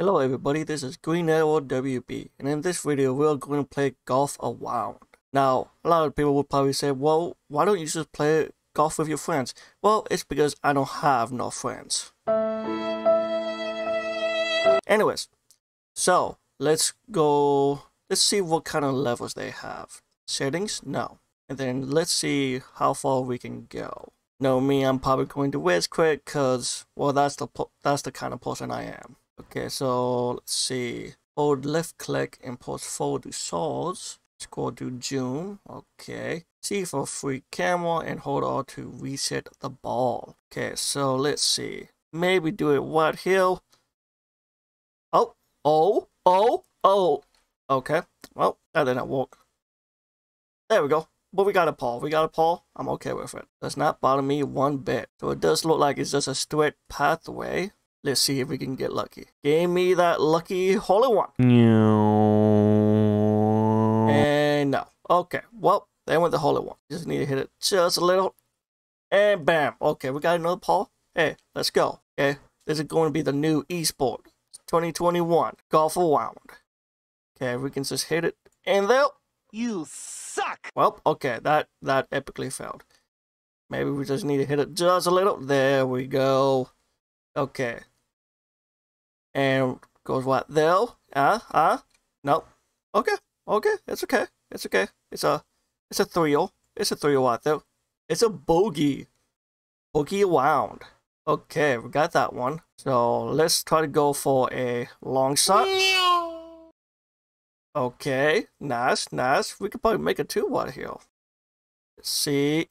Hello everybody, this is Green Arrow WB, and in this video we are going to play Golf Around. Now, a lot of people would probably say, well, why don't you just play golf with your friends? Well, it's because I don't have no friends. Anyways, so let's go, let's see what kind of levels they have. Settings? No. And then let's see how far we can go. No, me, I'm probably going to Rage quick, because, well, that's the, that's the kind of person I am. Okay, so let's see. Hold left click and pause forward to source. Scroll to zoom. Okay. See for free camera and hold on to reset the ball. Okay, so let's see. Maybe do it right here. Oh, oh, oh, oh. Okay, well, that didn't work. There we go. But we got a par. We got a par. I'm okay with it. Does not bother me one bit. So it does look like it's just a straight pathway. Let's see if we can get lucky. Give me that lucky holy one. No. And no. Okay, well, they went the holy one. Just need to hit it just a little. And bam. Okay, we got another par. Hey, let's go. Okay, this is going to be the new esport. 2021 Golf Around. Okay, we can just hit it. And there. You suck! Well, okay, that, that epically failed. Maybe we just need to hit it just a little. There we go. Okay. And goes what? Ah, uh. Uh, no. Okay. Okay. It's okay. It's okay. It's a it's a thrill. It's a thrill out there. It's a bogey. Bogey wound Okay, we got that one. So let's try to go for a long shot. Okay, nice, nice. We could probably make a two water here. Let's see.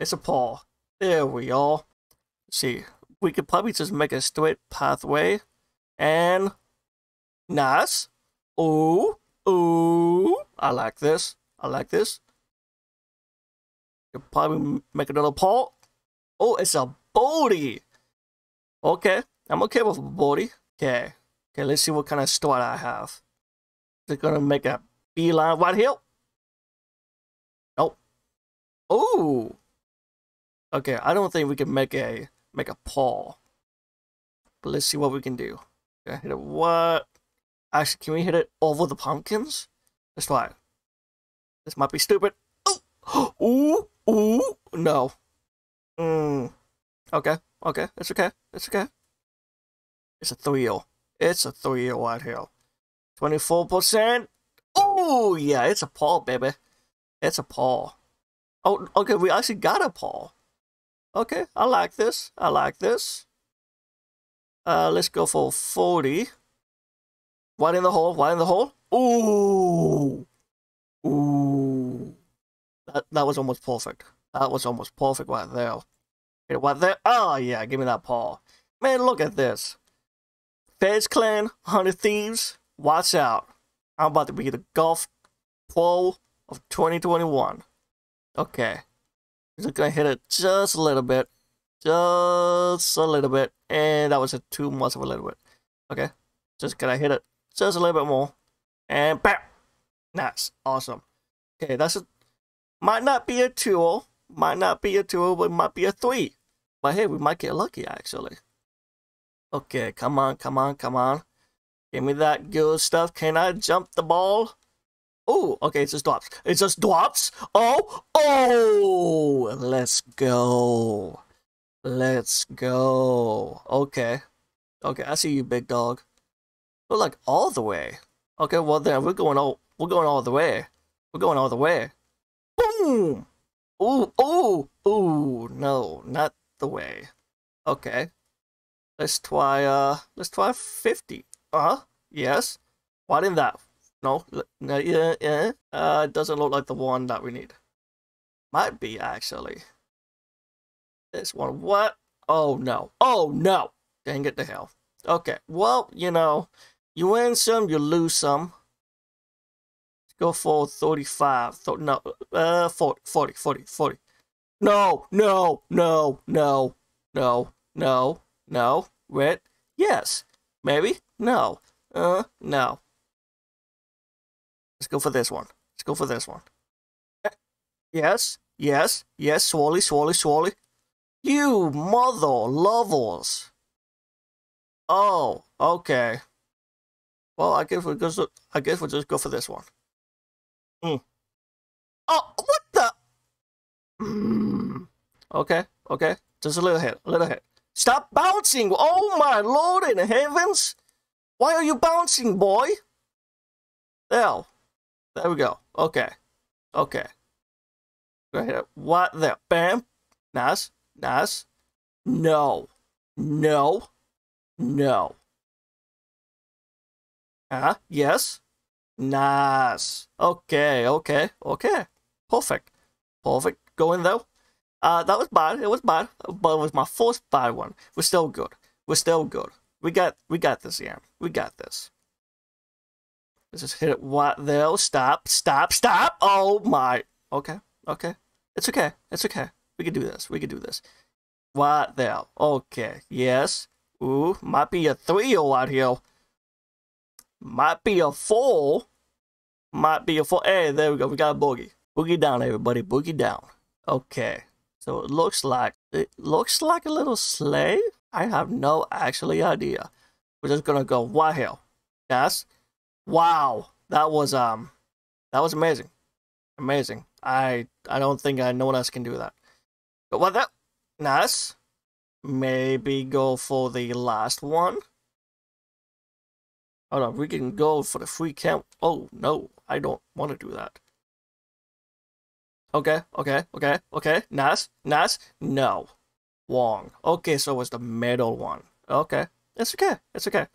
It's a par. There we are. Let's see. We could probably just make a straight pathway. And nice. Ooh, ooh. I like this. I like this. Could probably make another par. Oh, it's a body. Okay, I'm okay with a body. Okay, okay. Let's see what kind of start I have. They're gonna make a beeline right here. Nope. Oh. Okay, I don't think we can make a make a par. But let's see what we can do. Okay, hit it what? Actually, can we hit it over the pumpkins? Let's try. This might be stupid. Oh, ooh, ooh, no. Mm. Okay, okay, it's okay, it's okay. It's a thrill. It's a thrill right here. 24%. Oh, yeah, it's a par, baby. It's a par. Oh, okay, we actually got a par. Okay, I like this. I like this. Uh, let's go for 40. One in the hole, one in the hole. Ooh. Ooh. That, that was almost perfect. That was almost perfect right there. It right there. Oh, yeah, give me that par. Man, look at this. FaZe Clan, 100 Thieves, watch out. I'm about to be the golf pro of 2021. Okay. Just gonna hit it just a little bit. Just a little bit. And that was a too much of a little bit. Okay. Just gonna hit it just a little bit more. And bam! Nice. Awesome. Okay, that's a might not be a two, might not be a two, but might be a three. But hey, we might get lucky actually. Okay, come on, come on, come on. Give me that good stuff. Can I jump the ball? Oh, okay, it just drops. It just drops. Oh, oh, let's go. Let's go. Okay. Okay, I see you, big dog. We're like all the way. Okay, well then we're going all we're going all the way. We're going all the way. Boom! Ooh, ooh, ooh, no, not the way. Okay. Let's try uh let's try 50. Uh-huh. Yes. Why didn't that? No, no, yeah, yeah. Uh, it doesn't look like the one that we need. Might be, actually. This one, what? Oh, no. Oh, no! Dang it to hell. Okay, well, you know, you win some, you lose some. Let's go for 35. No, uh, 40, 40, 40, 40. No, no, no, no, no, no, no. Yes. Maybe? No. Uh, no. Let's go for this one. Let's go for this one. Yes, yes, yes, Swally, Swally, Swally. You mother lovers. Oh, okay. Well, I guess we just I guess we'll just go for this one. Mm. Oh, what the? Mm. Okay, okay. Just a little hit, a little hit. Stop bouncing! Oh my lord in heavens! Why are you bouncing, boy? There. There we go. Okay. Okay. Go ahead. What the? Bam. Nice. Nice. No. No. No. Uh, yes. Nice. Okay, okay, okay. Perfect. Perfect. Going though. Uh, that was bad. It was bad, but it was my first bad one. We're still good. We're still good. We got, we got this, yeah. We got this. Let's just hit it right there. Stop, stop, stop. Oh my. Okay, okay. It's okay. It's okay. We could do this. We could do this. Right there. Okay. Yes. Ooh, might be a 3 out here. Might be a 4. Might be a 4. Hey, there we go. We got a boogie. Boogie down, everybody. Boogie down. Okay. So it looks like it looks like a little sleigh. I have no actually idea. We're just gonna go right here. Yes. Wow. That was um that was amazing. Amazing. I I don't think I no one else can do that. But what that nice. Maybe go for the last one. Hold on, we can go for the free camp. Oh no, I don't want to do that. Okay, okay, okay, okay. Nice, nice. No. Wong. Okay, so it's the middle one. Okay. It's okay. It's okay.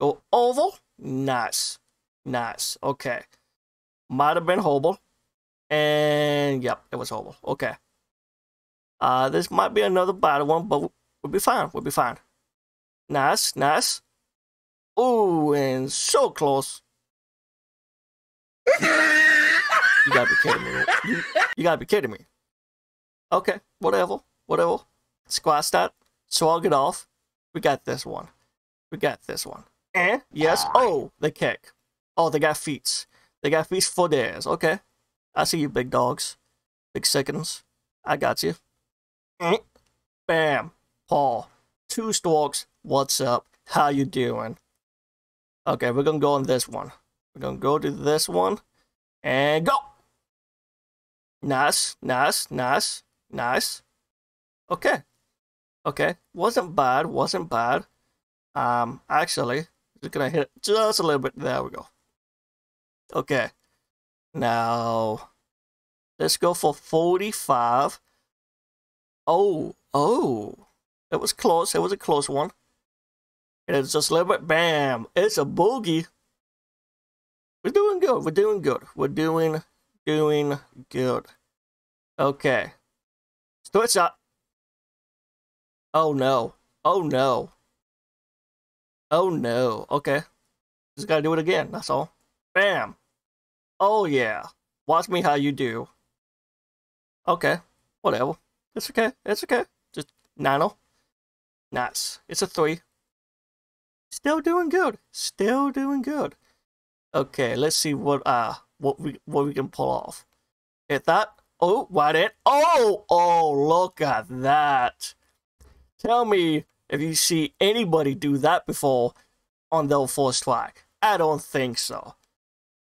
Go oval. Nice. Nice. Okay. Might have been Hobel. And yep, it was Hobel. Okay. Uh, this might be another bad one, but we'll be fine. We'll be fine. Nice, nice. Ooh, and so close. You gotta be kidding me. You, you gotta be kidding me. Okay, whatever, whatever. Squash that. Swag it off. We got this one. We got this one. Eh? yes. Oh, the kick. Oh, they got feet. They got feet for theirs. Okay. I see you, big dogs. Big seconds. I got you. Bam. Paul. Two storks. What's up? How you doing? Okay, we're gonna go on this one. We're gonna go to this one. And go! Nice, nice, nice, nice. Okay. Okay. Wasn't bad, wasn't bad. Um, actually, just gonna hit it just a little bit. There we go. Okay. Now, let's go for 45. Oh, oh. It was close. It was a close one. It's just a little bit. Bam. It's a boogie. We're doing good. We're doing good. We're doing doing good. Okay. Switch up. Oh no. Oh no. Oh no. Okay. Just gotta do it again. That's all. Bam. Oh yeah. Watch me how you do. Okay. Whatever. It's okay. It's okay. Just nano. Nice. It's a three. Still doing good. Still doing good. Okay, let's see what uh what we what we can pull off. Hit that. Oh, what it? Oh, oh, look at that. Tell me if you see anybody do that before on their first try. I don't think so.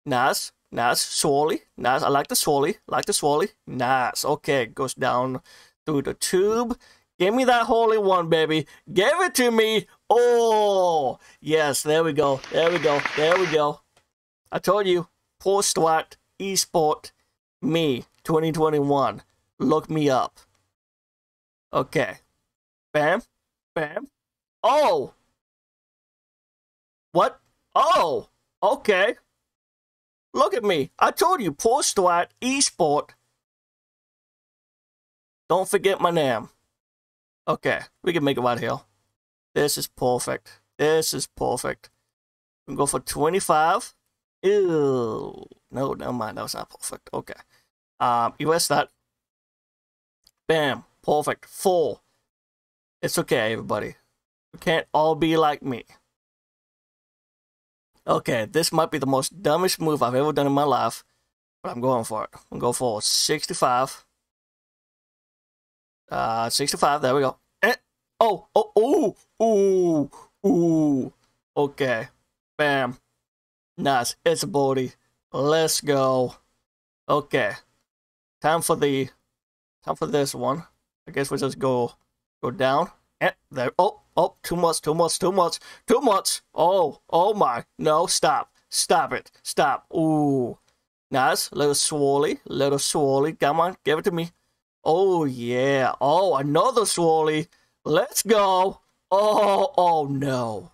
Nice, nice, swirly, nice. I like the swirly, like the swirly. Nice. Okay, goes down through the tube. Give me that holy one, baby. Give it to me. Oh, yes, there we go. There we go. There we go. I told you, post what esport me 2021. Look me up. Okay. Bam. Bam. Oh. What? Oh. Okay. Look at me. I told you, post what esport. Don't forget my name. Okay, we can make it right here. This is perfect. This is perfect. We can go for 25. Ew. No, never mind. That was not perfect. Okay. Um, erase that. Bam. Perfect. Full. It's okay, everybody. We can't all be like me. Okay, this might be the most dumbest move I've ever done in my life, but I'm going for it. I'm going for 65. Uh, 65. There we go. Eh. Oh, oh, oh, oh, Ooh. Okay. Bam. Nice. It's a body. Let's go. Okay. Time for the time for this one. I guess we just go go down. And there oh oh too much, too much, too much, too much. Oh, oh my. No, stop. Stop it. Stop. Ooh. Nice. Little swirly. Little swirly. Come on, give it to me. Oh yeah. Oh, another swirly. Let's go. Oh, oh no.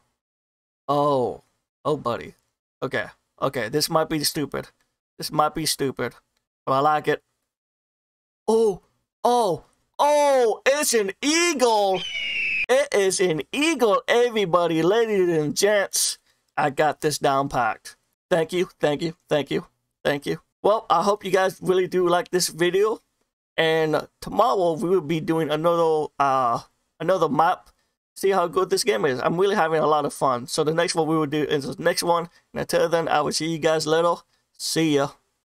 Oh. Oh buddy. Okay. Okay, this might be stupid. This might be stupid. But I like it. Oh, oh, oh, it's an eagle. It is an eagle, everybody, ladies and gents. I got this down packed. Thank you, thank you, thank you, thank you. Well, I hope you guys really do like this video. And tomorrow we will be doing another uh another map. See how good this game is. I'm really having a lot of fun. So the next one we will do is the next one. And until then, I will see you guys later. See ya.